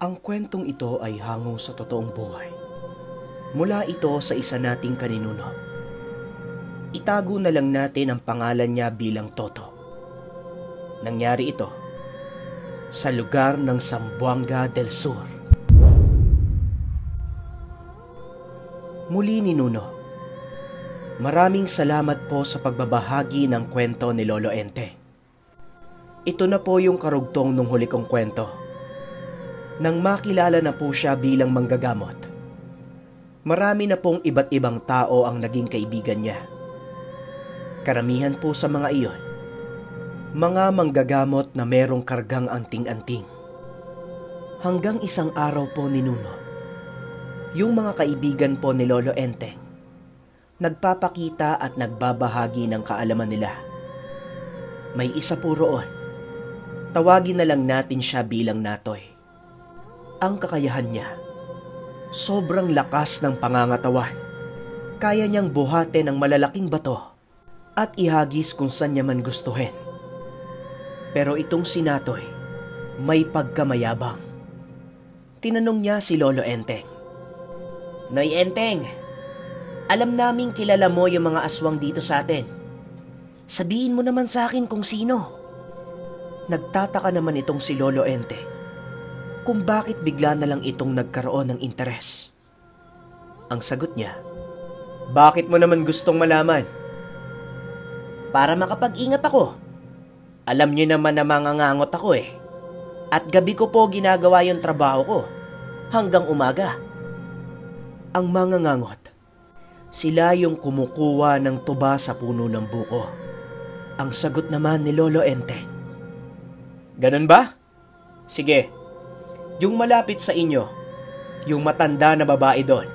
Ang kwentong ito ay hango sa totoong buhay. Mula ito sa isa nating kaninuno. Itago na lang natin ang pangalan niya bilang Toto. Nangyari ito sa lugar ng Sambuanga del Sur. Muli ni Nuno. Maraming salamat po sa pagbabahagi ng kwento ni Lolo Ente. Ito na po yung karugtong nung huli kong kwento. Nang makilala na po siya bilang manggagamot. Marami na pong iba't ibang tao ang naging kaibigan niya. Karamihan po sa mga iyon, mga manggagamot na merong kargang anting-anting. Hanggang isang araw po ni Nuno, yung mga kaibigan po ni Lolo Enteng nagpapakita at nagbabahagi ng kaalaman nila. May isa po roon. Tawagin na lang natin siya bilang Natoy. Ang kakayahan niya, sobrang lakas ng pangangatawan. Kaya niyang buhate ng malalaking bato at ihagis kung saan niya man gustuhin. Pero itong si Natoy, may pagkamayabang. Tinanong niya si Lolo Enteng. Noy Enteng, alam naming kilala mo yung mga aswang dito sa atin. Sabihin mo naman sa akin kung sino. Nagtataka naman itong si Lolo Ente kung bakit bigla na lang itong nagkaroon ng interes. Ang sagot niya, Bakit mo naman gustong malaman? Para makapag-ingat ako. Alam niyo naman na mangangangot ako eh. At gabi ko po ginagawa yung trabaho ko hanggang umaga. Ang mangangangot sila yung kumukuha ng tuba sa puno ng buko. Ang sagot naman ni Lolo Enteng. Ganun ba? Sige. Yung malapit sa inyo, yung matanda na babae doon,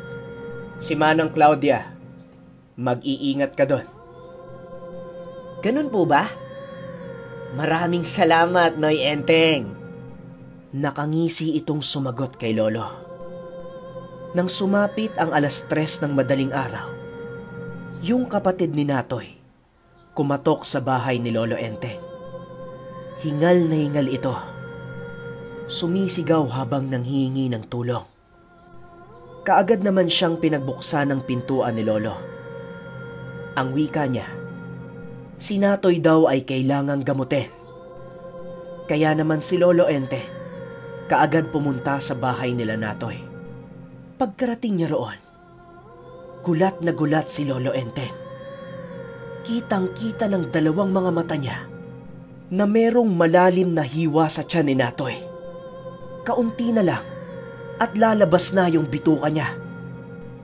si Manang Claudia, mag-iingat ka doon. Ganun po ba? Maraming salamat, Noy Enteng. Nakangisi itong sumagot kay Lolo. Nang sumapit ang alas tres ng madaling araw, yung kapatid ni Natoy kumatok sa bahay ni Lolo Enteng. Hingal na hingal ito. Sumisigaw habang nanghihingi ng tulong. Kaagad naman siyang pinagbuksan ng pintuan ni Lolo. Ang wika niya, si Natoy daw ay kailangang gamutin. Kaya naman si Lolo Ente, kaagad pumunta sa bahay nila Natoy. Pagkarating niya roon, gulat na gulat si Lolo Enten. Kitang-kita ng dalawang mga mata niya na merong malalim na hiwa sa tiyan ni Natoy. Kaunti na lang at lalabas na yung bituka niya.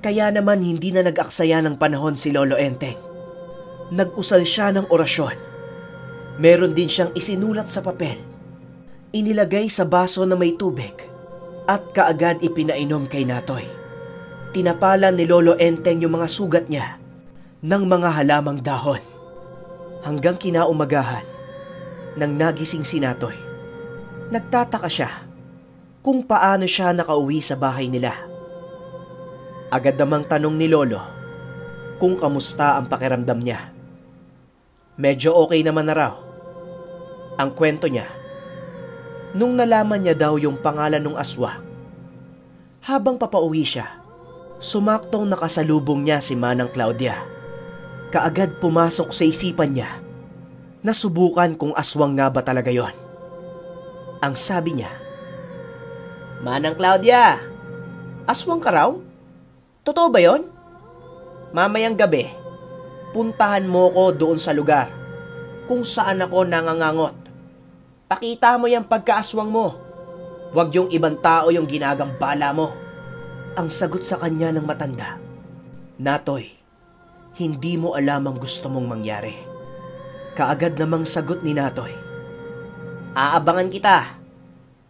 Kaya naman hindi na nag-aksaya ng panahon si Lolo Enteng. Nag-usal siya ng orasyon. Meron din siyang isinulat sa papel. Inilagay sa baso na may tubig at kaagad ipinainom kay Natoy. Tinapalan ni Lolo Enteng yung mga sugat niya ng mga halamang dahon. Hanggang kinaumagahan, nang nagising si Natoy, nagtataka siya kung paano siya nakauwi sa bahay nila. Agad namang tanong ni Lolo kung kamusta ang pakiramdam niya. Medyo okay naman na raw. Ang kwento niya, nung nalaman niya daw yung pangalan ng aswa. Habang papauwi siya, sumaktong nakasalubong niya si Manang Claudia. Kaagad pumasok sa isipan niya na subukan kung aswang nga ba talaga yon. Ang sabi niya, Manang Claudia, aswang ka raw? Totoo ba yon? Mamayang gabi, puntahan mo ko doon sa lugar kung saan ako nangangangot Pakita mo yung pagkaaswang mo. Huwag yung ibang tao yung ginagambala mo. Ang sagot sa kanya ng matanda, Natoy, hindi mo alam ang gusto mong mangyari. Kaagad namang sagot ni Natoy, Aabangan kita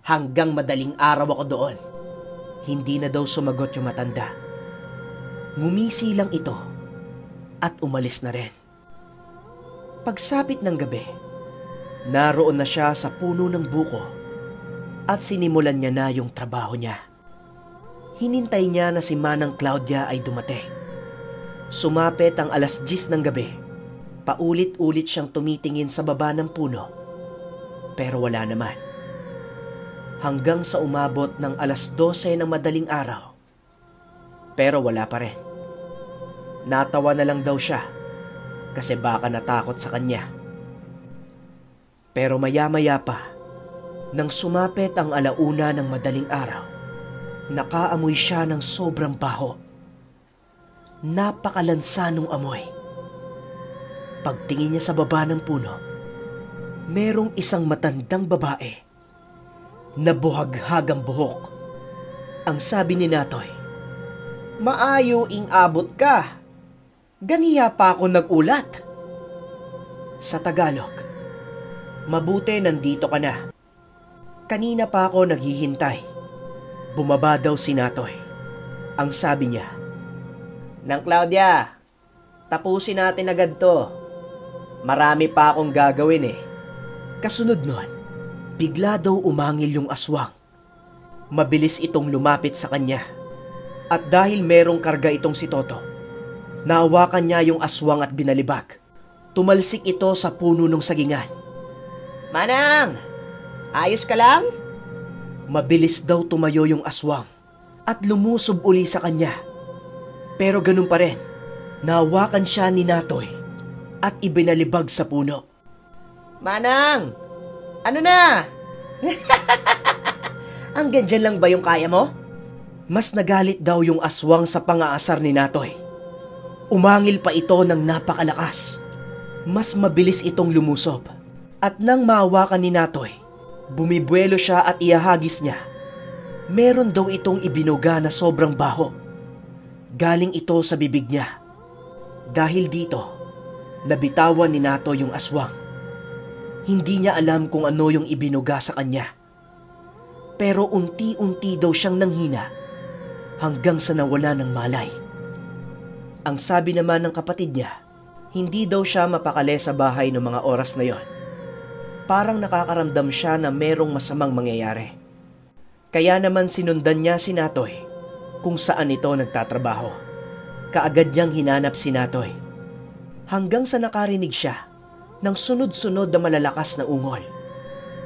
hanggang madaling araw ako doon. Hindi na daw sumagot yung matanda. Ngumisi lang ito at umalis na rin. Pagsapit ng gabi, Naroon na siya sa puno ng buko at sinimulan niya na yung trabaho niya. Hinintay niya na si Manang Claudia ay dumating. Sumapit ang alas 10 ng gabi. Paulit-ulit siyang tumitingin sa baba ng puno. Pero wala naman. Hanggang sa umabot ng alas 12 ng madaling araw. Pero wala pa rin. Natawa na lang daw siya kasi baka natakot sa kanya. Pero maya-maya pa, nang sumapit ang alauna ng madaling araw, nakaamoy siya ng sobrang baho. Napakalansa nung amoy. Pagtingin niya sa baba ng puno, merong isang matandang babae na buhaghagang buhok. Ang sabi ni Natoy, Maayo ing abot ka. Ganiya pa ako nagulat. Sa Tagalog, Mabuti nandito ka na. Kanina pa ako naghihintay. Bumaba daw si Natoy. Ang sabi niya, Nang Claudia, tapusin natin agad to. Marami pa akong gagawin eh. Kasunod nun, bigla daw umangil yung aswang. Mabilis itong lumapit sa kanya. At dahil merong karga itong si Toto, nahawakan niya yung aswang at binalibag. Tumalsik ito sa puno ng sagingan. Manang! Ayos ka lang? Mabilis daw tumayo yung aswang at lumusob uli sa kanya. Pero ganun pa rin, nahawakan siya ni Natoy at ibinalibag sa puno. Manang! Ano na? Ang dyan lang ba yung kaya mo? Mas nagalit daw yung aswang sa pangaasar ni Natoy. Umangil pa ito ng napakalakas. Mas mabilis itong lumusob. At nang mahawakan ni Natoy, bumibuelo siya at iahagis niya. Meron daw itong ibinuga na sobrang baho. Galing ito sa bibig niya. Dahil dito, nabitawan ni Nato yung aswang. Hindi niya alam kung ano yung ibinuga sa kanya. Pero unti-unti daw siyang nanghina hanggang sa nawala ng malay. Ang sabi naman ng kapatid niya, hindi daw siya mapakali sa bahay ng mga oras na yon. Parang nakakaramdam siya na merong masamang mangyayari. Kaya naman sinundan niya si Natoy kung saan ito nagtatrabaho. Kaagad niyang hinanap si Natoy. Hanggang sa nakarinig siya ng sunod-sunod na malalakas na ungol.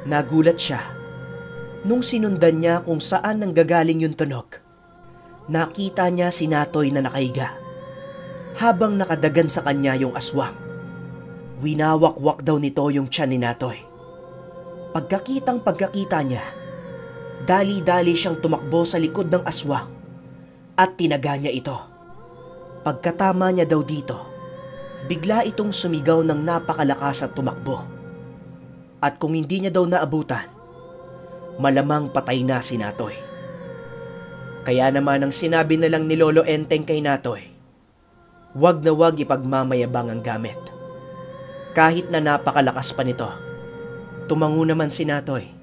Nagulat siya nung sinundan niya kung saan nanggagaling yung tunog. Nakita niya si Natoy na nakahiga habang nakadagan sa kanya yung aswang. Winawakwak daw nito yung tiyan ni Natoy. Pagkakitang pagkakita niya, dali-dali siyang tumakbo sa likod ng aswang at tinaga niya ito. Pagkatama niya daw dito, bigla itong sumigaw ng napakalakas at tumakbo. At kung hindi niya daw naabutan, malamang patay na si Natoy. Kaya naman ang sinabi na lang ni Lolo Enteng kay Natoy, wag na wag ipagmamayabang ang gamit. Kahit na napakalakas pa nito, tumango naman si Natoy.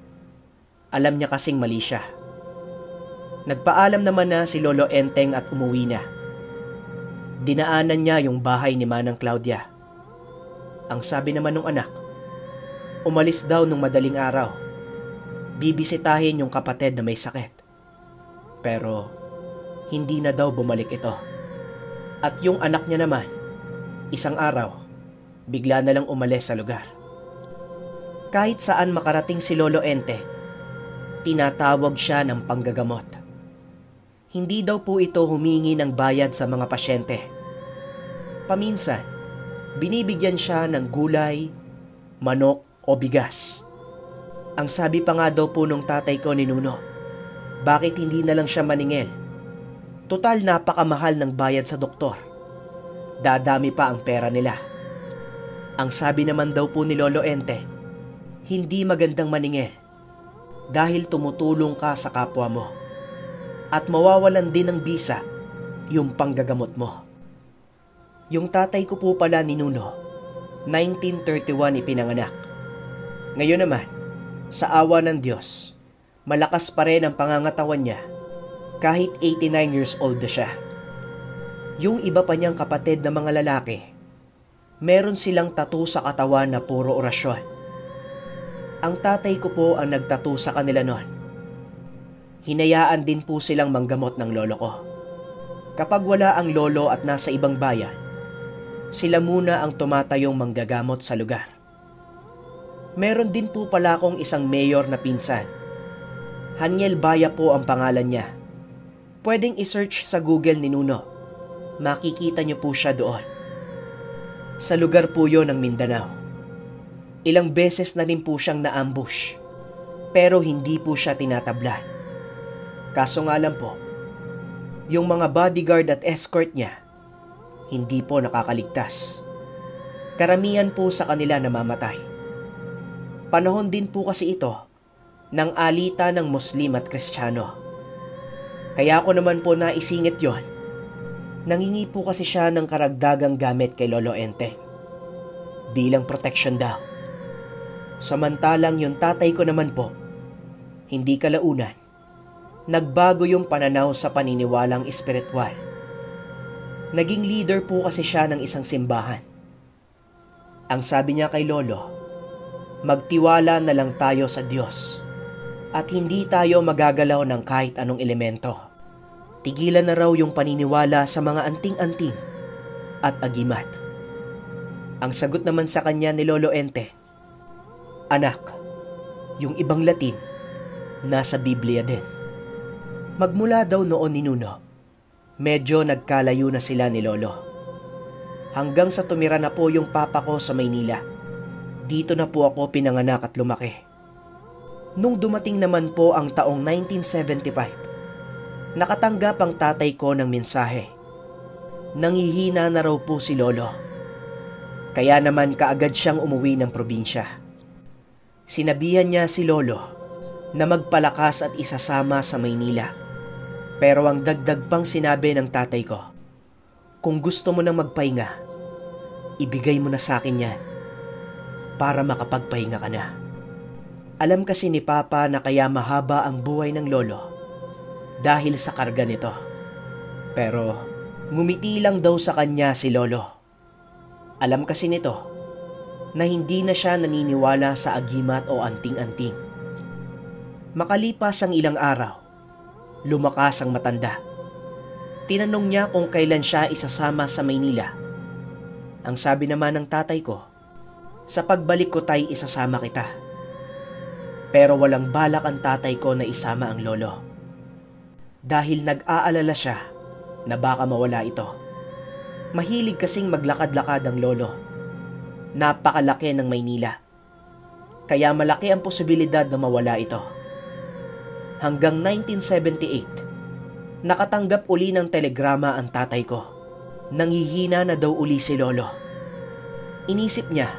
Alam niya kasing mali siya. Nagpaalam naman na si Lolo Enteng at umuwi na. Dinaanan niya yung bahay ni Manang Claudia. Ang sabi naman ng anak, umalis daw nung madaling araw. Bibisitahin yung kapatid na may sakit. Pero hindi na daw bumalik ito. At yung anak niya naman, isang araw, bigla na lang umalis sa lugar. Kahit saan makarating si Lolo Ente, tinatawag siya ng panggagamot. Hindi daw po ito humingi ng bayad sa mga pasyente. Paminsan, binibigyan siya ng gulay, manok o bigas. Ang sabi pa nga daw po nung tatay ko ni Nuno, bakit hindi na lang siya maningil? Total napakamahal ng bayad sa doktor. Dadami pa ang pera nila. Ang sabi naman daw po ni Lolo Ente, hindi magandang maningil dahil tumutulong ka sa kapwa mo at mawawalan din ng bisa yung panggagamot mo. Yung tatay ko po pala ni Nuno, 1931 ipinanganak. Ngayon naman, sa awa ng Diyos, malakas pa rin ang pangangatawan niya kahit 89 years old na siya. Yung iba pa niyang kapatid na mga lalaki, meron silang tattoo sa katawan na puro orasyon. Ang tatay ko po ang nagtattoo sa kanila noon. Hinayaan din po silang manggamot ng lolo ko. Kapag wala ang lolo at nasa ibang bayan, sila muna ang tumatayong manggagamot sa lugar. Meron din po pala akong isang mayor na pinsan. Haniel Baya po ang pangalan niya. Pwedeng isearch sa Google ni Nuno. Makikita niyo po siya doon. Sa lugar po yon ng Mindanao. Ilang beses na rin po siyang naambush. Pero hindi po siya tinatablan. Kaso nga lang po, yung mga bodyguard at escort niya, hindi po nakakaligtas. Karamihan po sa kanila namamatay. Panahon din po kasi ito ng alita ng Muslim at Kristiyano. Kaya ako naman po naisingit yon. Nangingi po kasi siya ng karagdagang gamit kay Lolo Ente. Bilang protection daw. Samantalang yung tatay ko naman po, hindi kalaunan, nagbago yung pananaw sa paniniwalang espiritual. Naging leader po kasi siya ng isang simbahan. Ang sabi niya kay Lolo, magtiwala na lang tayo sa Diyos at hindi tayo magagalaw ng kahit anong elemento. Tigilan na raw yung paniniwala sa mga anting-anting at agimat. Ang sagot naman sa kanya ni Lolo Ente, Anak, yung ibang Latin, nasa Biblia din. Magmula daw noon ni Nuno, medyo nagkalayo na sila ni Lolo. Hanggang sa tumira na po yung papa ko sa Maynila. Dito na po ako pinanganak at lumaki. Nung dumating naman po ang taong 1975, nakatanggap ang tatay ko ng mensahe. Nangihina na raw po si Lolo. Kaya naman kaagad siyang umuwi ng probinsya. Sinabihan niya si Lolo na magpalakas at isasama sa Maynila. Pero ang dagdag pang sinabi ng tatay ko, kung gusto mo nang magpahinga, ibigay mo na sa akin yan para makapagpahinga ka na. Alam kasi ni Papa na kaya mahaba ang buhay ng lolo dahil sa karga nito. Pero ngumiti lang daw sa kanya si lolo. Alam kasi nito na hindi na siya naniniwala sa agimat o anting-anting. Makalipas ang ilang araw, lumakas ang matanda. Tinanong niya kung kailan siya isasama sa Maynila. Ang sabi naman ng tatay ko, sa pagbalik ko tay isasama kita. Pero walang balak ang tatay ko na isama ang lolo. Dahil nag-aalala siya na baka mawala ito. Mahilig kasing maglakad-lakad ang lolo. Napakalaki ng Maynila. Kaya malaki ang posibilidad na mawala ito. Hanggang 1978, nakatanggap uli ng telegrama ang tatay ko. Nangihina na daw uli si lolo. Inisip niya,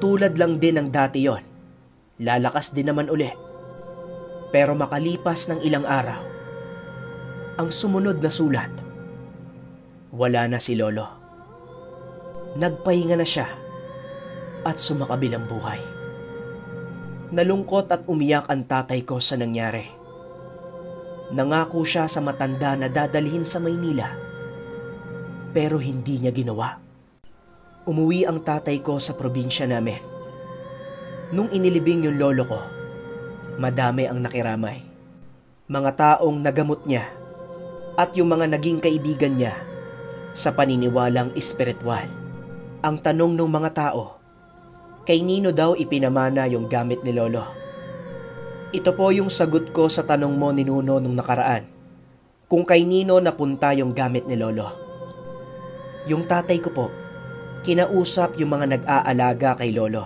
tulad lang din ng dati yon. Lalakas din naman uli. Pero makalipas ng ilang araw, ang sumunod na sulat, wala na si Lolo. Nagpahinga na siya at sumakabilang buhay. Nalungkot at umiyak ang tatay ko sa nangyari. Nangako siya sa matanda na dadalhin sa Maynila pero hindi niya ginawa. Umuwi ang tatay ko sa probinsya namin. Nung inilibing yung lolo ko, madami ang nakiramay. Mga taong nagamot niya at yung mga naging kaibigan niya sa paniniwalang espiritual. Ang tanong ng mga tao, kay Nino daw ipinamana yung gamit ni Lolo. Ito po yung sagot ko sa tanong mo ni Nuno nung nakaraan. Kung kay Nino napunta yung gamit ni Lolo. Yung tatay ko po, kinausap yung mga nag-aalaga kay Lolo.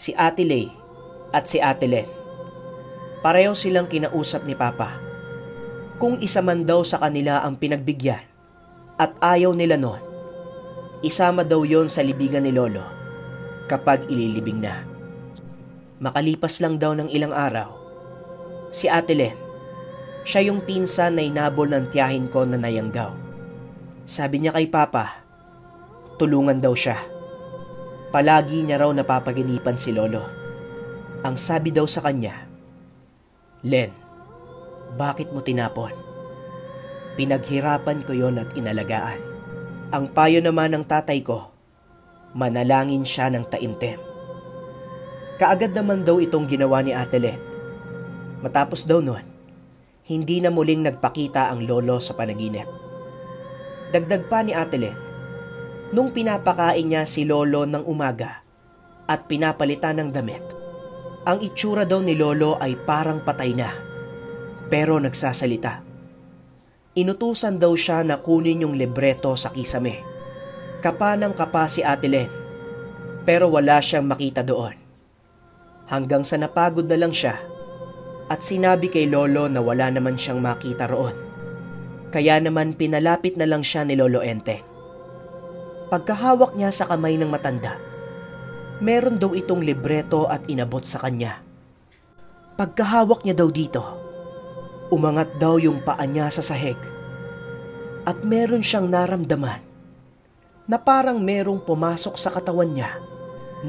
Si Ate Lay at si Ate Len. Pareho silang kinausap ni Papa. Kung isa man daw sa kanila ang pinagbigyan at ayaw nila noon, isama daw yon sa libingan ni Lolo kapag ililibing na. Makalipas lang daw ng ilang araw, si Ate Len, siya yung pinsan na inabol ng tiyahin ko na nayanggaw. Sabi niya kay Papa, tulungan daw siya. Palagi niya raw napapaginipan si Lolo. Ang sabi daw sa kanya, Len, bakit mo tinapon? Pinaghirapan ko yon at inalagaan. Ang payo naman ng tatay ko, manalangin siya ng taimtem. Kaagad naman daw itong ginawa ni Ate Len. Matapos daw nun, hindi na muling nagpakita ang lolo sa panaginip. Dagdag pa ni Ate Len, nung pinapakain niya si lolo ng umaga at pinapalitan ng damit, ang itsura daw ni lolo ay parang patay na pero nagsasalita. Inutusan daw siya na kunin yung libreto sa kisame. Kapa ng kapa si Ate Len, pero wala siyang makita doon. Hanggang sa napagod na lang siya at sinabi kay Lolo na wala naman siyang makita roon. Kaya naman pinalapit na lang siya ni Lolo Ente. Pagkahawak niya sa kamay ng matanda, meron daw itong libreto at inabot sa kanya. Pagkahawak niya daw dito, Umangat daw yung paa niya sa sahig at meron siyang naramdaman na parang merong pumasok sa katawan niya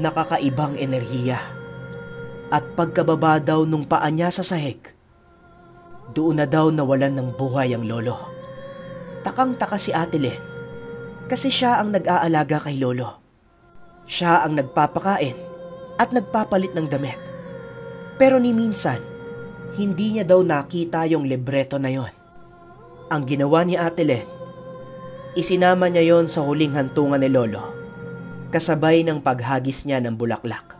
nakakaibang enerhiya. At pagkababa daw nung paa niya sa sahig, doon na daw nawalan ng buhay ang lolo. Takang-taka si Ate Len kasi siya ang nag-aalaga kay lolo. Siya ang nagpapakain at nagpapalit ng damit. Pero ni minsan, hindi niya daw nakita yung libreto na yon. Ang ginawa ni Ate Len, isinama niya yon sa huling hantungan ni Lolo, kasabay ng paghagis niya ng bulaklak.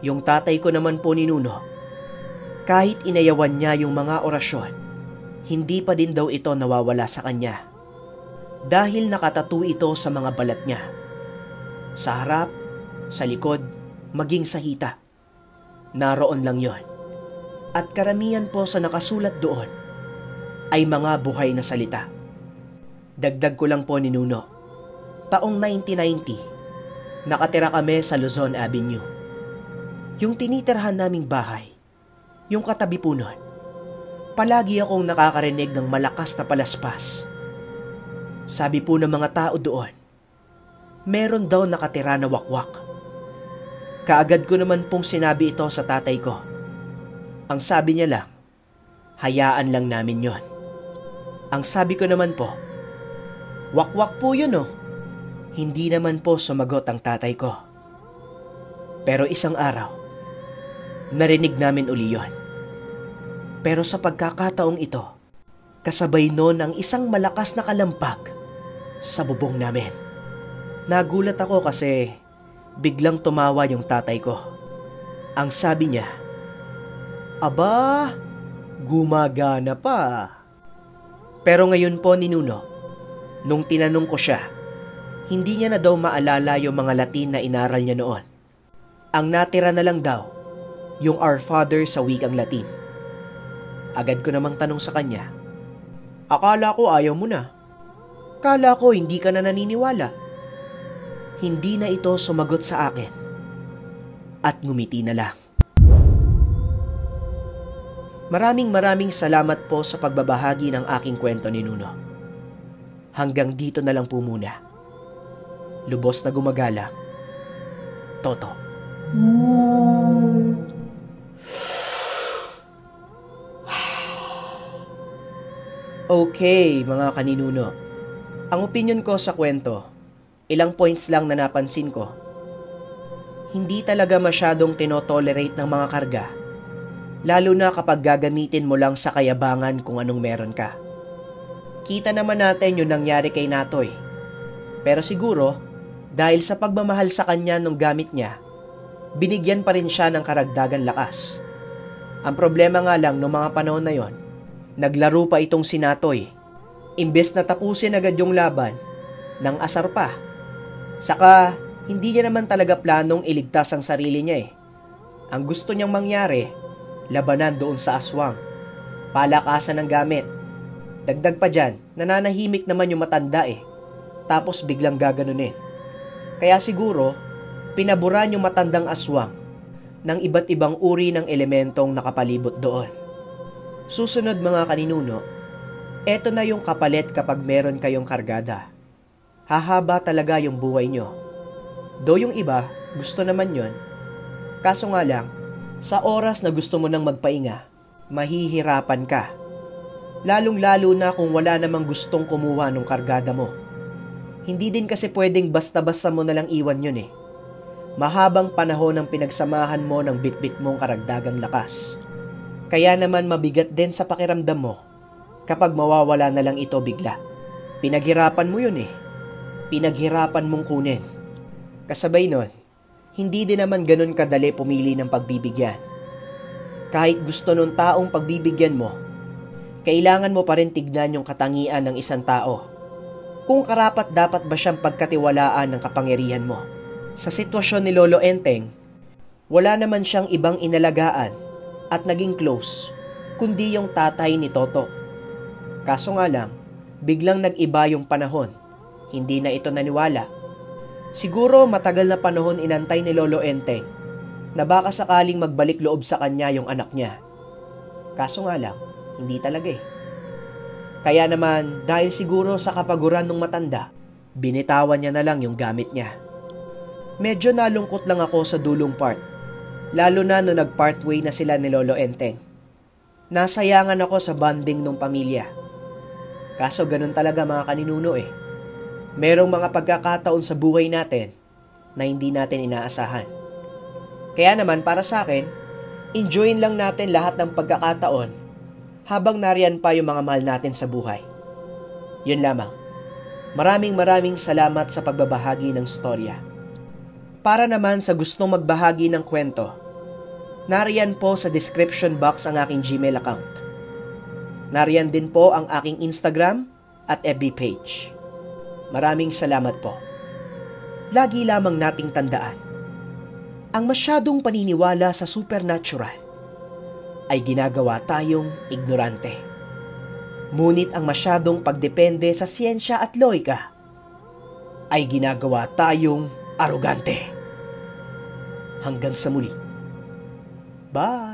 Yung tatay ko naman po ni Nuno, kahit inayawan niya yung mga orasyon, hindi pa din daw ito nawawala sa kanya. Dahil nakatatu ito sa mga balat niya. Sa harap, sa likod, maging sa hita. Naroon lang yon at karamihan po sa nakasulat doon ay mga buhay na salita. Dagdag ko lang po ni Nuno. Taong 1990, nakatira kami sa Luzon Avenue. Yung tinitirhan naming bahay, yung katabi po nun, palagi akong nakakarinig ng malakas na palaspas. Sabi po ng mga tao doon, meron daw nakatira na wakwak. Kaagad ko naman pong sinabi ito sa tatay ko ang sabi niya lang, hayaan lang namin yon. Ang sabi ko naman po, wakwak po yun oh. Hindi naman po sumagot ang tatay ko. Pero isang araw, narinig namin uli yon. Pero sa pagkakataong ito, kasabay noon ang isang malakas na kalampag sa bubong namin. Nagulat ako kasi biglang tumawa yung tatay ko. Ang sabi niya, Aba, gumagana pa. Pero ngayon po ni Nuno, nung tinanong ko siya, hindi niya na daw maalala yung mga Latin na inaral niya noon. Ang natira na lang daw, yung Our Father sa wikang Latin. Agad ko namang tanong sa kanya, Akala ko ayaw mo na. Kala ko hindi ka na naniniwala. Hindi na ito sumagot sa akin. At ngumiti na lang. Maraming maraming salamat po sa pagbabahagi ng aking kwento ni Nuno. Hanggang dito na lang po muna. Lubos na gumagala. Toto. Okay, mga kaninuno. Ang opinion ko sa kwento, ilang points lang na napansin ko. Hindi talaga masyadong tinotolerate ng mga karga lalo na kapag gagamitin mo lang sa kayabangan kung anong meron ka. Kita naman natin yung nangyari kay Natoy. Pero siguro, dahil sa pagmamahal sa kanya nung gamit niya, binigyan pa rin siya ng karagdagan lakas. Ang problema nga lang noong mga panahon na yon, naglaro pa itong si Natoy. Imbes na tapusin agad yung laban, nang asar pa. Saka, hindi niya naman talaga planong iligtas ang sarili niya eh. Ang gusto niyang mangyari, labanan doon sa aswang, palakasan ng gamit. Dagdag pa dyan, nananahimik naman yung matanda eh. Tapos biglang gaganunin. Kaya siguro, pinaboran yung matandang aswang ng iba't ibang uri ng elementong nakapalibot doon. Susunod mga kaninuno, eto na yung kapalit kapag meron kayong kargada. Hahaba talaga yung buhay nyo. Do yung iba, gusto naman yon. Kaso nga lang, sa oras na gusto mo nang magpainga, mahihirapan ka. Lalong-lalo na kung wala namang gustong kumuha ng kargada mo. Hindi din kasi pwedeng basta-basta mo na lang iwan yun eh. Mahabang panahon ang pinagsamahan mo ng bitbit mong karagdagang lakas. Kaya naman mabigat din sa pakiramdam mo kapag mawawala na lang ito bigla. Pinaghirapan mo yun eh. Pinaghirapan mong kunin. Kasabay nun, hindi din naman ganun kadali pumili ng pagbibigyan. Kahit gusto nung taong pagbibigyan mo, kailangan mo pa rin tignan yung katangian ng isang tao. Kung karapat dapat ba siyang pagkatiwalaan ng kapangyarihan mo. Sa sitwasyon ni Lolo Enteng, wala naman siyang ibang inalagaan at naging close, kundi yung tatay ni Toto. Kaso nga lang, biglang nag-iba yung panahon. Hindi na ito naniwala. Siguro matagal na panahon inantay ni Lolo Enteng na baka sakaling magbalik loob sa kanya yung anak niya. Kaso nga lang, hindi talaga eh. Kaya naman, dahil siguro sa kapaguran ng matanda, binitawan niya na lang yung gamit niya. Medyo nalungkot lang ako sa dulong part lalo na no nag-part way na sila ni Lolo Enteng. Nasayangan ako sa bonding ng pamilya. Kaso ganun talaga mga kaninuno eh. Merong mga pagkakataon sa buhay natin na hindi natin inaasahan. Kaya naman para sa akin, enjoyin lang natin lahat ng pagkakataon habang nariyan pa yung mga mahal natin sa buhay. Yun lamang. Maraming maraming salamat sa pagbabahagi ng storya. Para naman sa gustong magbahagi ng kwento, nariyan po sa description box ang aking Gmail account. Nariyan din po ang aking Instagram at FB page. Maraming salamat po. Lagi lamang nating tandaan, ang masyadong paniniwala sa supernatural ay ginagawa tayong ignorante. Ngunit ang masyadong pagdepende sa siyensya at loika ay ginagawa tayong arugante. Hanggang sa muli. Bye!